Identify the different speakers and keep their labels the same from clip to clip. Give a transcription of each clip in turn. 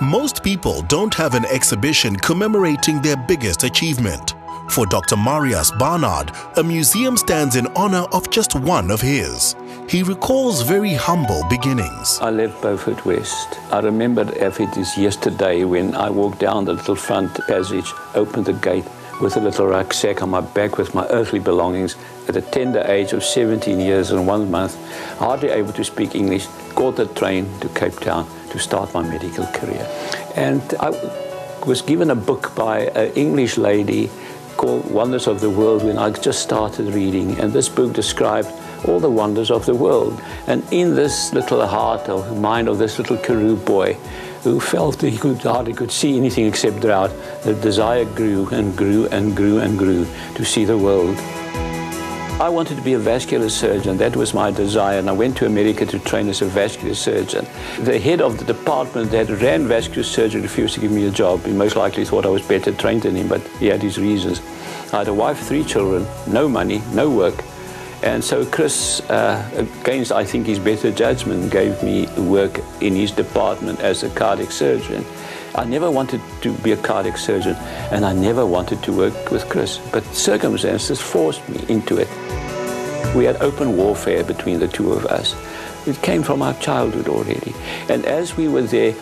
Speaker 1: Most people don't have an exhibition commemorating their biggest achievement. For Dr. Marius Barnard, a museum stands in honor of just one of his. He recalls very humble beginnings.
Speaker 2: I left Beaufort West. I remember if it is yesterday when I walked down the little front passage, opened the gate with a little rucksack on my back with my earthly belongings at a tender age of 17 years and one month, hardly able to speak English, caught the train to Cape Town to start my medical career. And I was given a book by an English lady called Wonders of the World when I just started reading. And this book described all the wonders of the world. And in this little heart or mind of this little Karoo boy, who felt he could hardly could see anything except drought, the desire grew and grew and grew and grew to see the world. I wanted to be a vascular surgeon. That was my desire. And I went to America to train as a vascular surgeon. The head of the department that ran vascular surgery refused to give me a job. He most likely thought I was better trained than him, but he had his reasons. I had a wife, three children, no money, no work. And so Chris, uh, against I think his better judgment, gave me work in his department as a cardiac surgeon. I never wanted to be a cardiac surgeon, and I never wanted to work with Chris, but circumstances forced me into it. We had open warfare between the two of us. It came from our childhood already. And as we were there,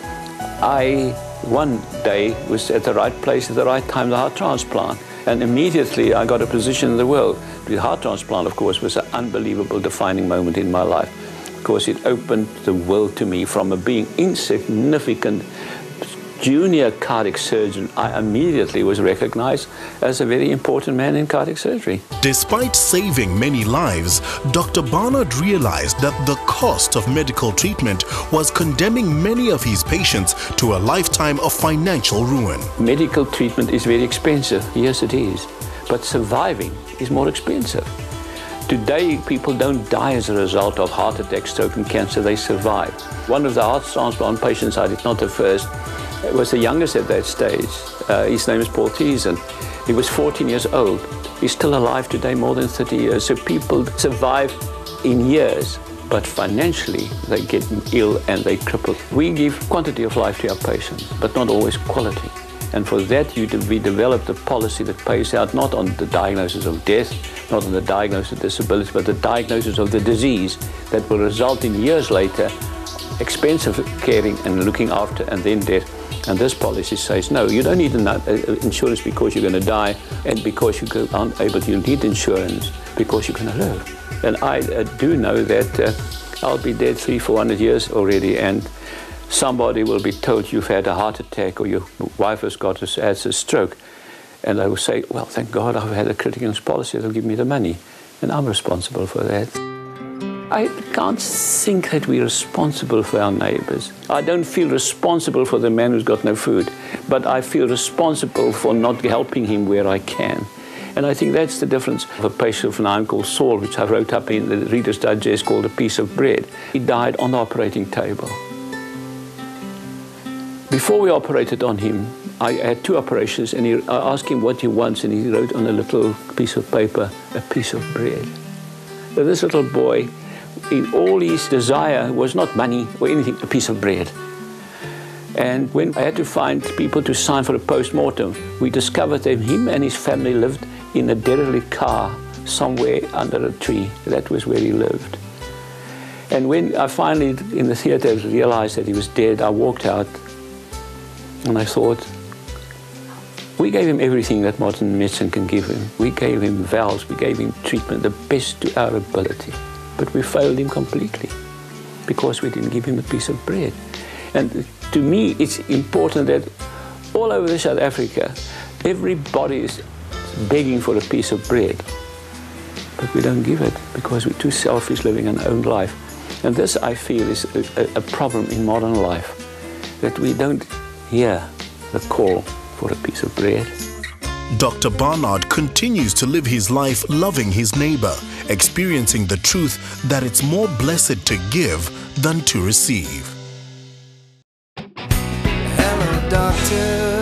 Speaker 2: I one day was at the right place at the right time, the heart transplant. And immediately I got a position in the world. The heart transplant, of course, was an unbelievable defining moment in my life. Of course, it opened the world to me from a being insignificant junior cardiac surgeon, I immediately was recognized as a very important man in cardiac surgery.
Speaker 1: Despite saving many lives, Dr. Barnard realized that the cost of medical treatment was condemning many of his patients to a lifetime of financial ruin.
Speaker 2: Medical treatment is very expensive. Yes, it is. But surviving is more expensive. Today, people don't die as a result of heart attack, stroke, and cancer. They survive. One of the heart transplant patients I did not at first was the youngest at that stage. Uh, his name is Paul Thiessen. He was 14 years old. He's still alive today, more than 30 years. So people survive in years, but financially they get ill and they cripple. We give quantity of life to our patients, but not always quality. And for that, you, we developed a policy that pays out not on the diagnosis of death, not on the diagnosis of disability, but the diagnosis of the disease that will result in years later expensive caring and looking after and then death. And this policy says, no, you don't need uh, insurance because you're going to die and because you aren't able to. You need insurance because you're going to live. And I uh, do know that uh, I'll be dead three, four hundred years already, and somebody will be told you've had a heart attack or your wife has got a, has a stroke. And I will say, well, thank God I've had a critical illness policy. They'll give me the money. And I'm responsible for that. I can't think that we're responsible for our neighbors. I don't feel responsible for the man who's got no food, but I feel responsible for not helping him where I can. And I think that's the difference of a patient of mine called Saul, which I wrote up in the Reader's Digest called A Piece of Bread. He died on the operating table. Before we operated on him, I had two operations, and he, I asked him what he wants, and he wrote on a little piece of paper, a piece of bread. So this little boy in all his desire was not money or anything, a piece of bread. And when I had to find people to sign for a post-mortem, we discovered that him and his family lived in a derelict car somewhere under a tree. That was where he lived. And when I finally, in the theater, realized that he was dead, I walked out and I thought, we gave him everything that modern medicine can give him. We gave him valves, we gave him treatment, the best to our ability. But we failed him completely because we didn't give him a piece of bread. And to me, it's important that all over South Africa, everybody is begging for a piece of bread. But we don't give it because we're too selfish living our own life. And this, I feel, is a, a problem in modern life, that we don't hear the call for a piece of bread.
Speaker 1: Dr. Barnard continues to live his life loving his neighbor, experiencing the truth that it's more blessed to give than to receive.
Speaker 3: Hello, doctor.